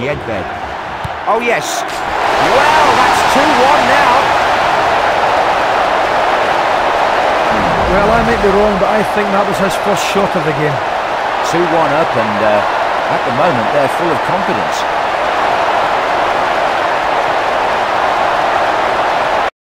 Nedved. Oh, yes. Well, that's 2-1 now. Well, I might be wrong, but I think that was his first shot of the game. 2-1 up and uh, at the moment they're full of confidence.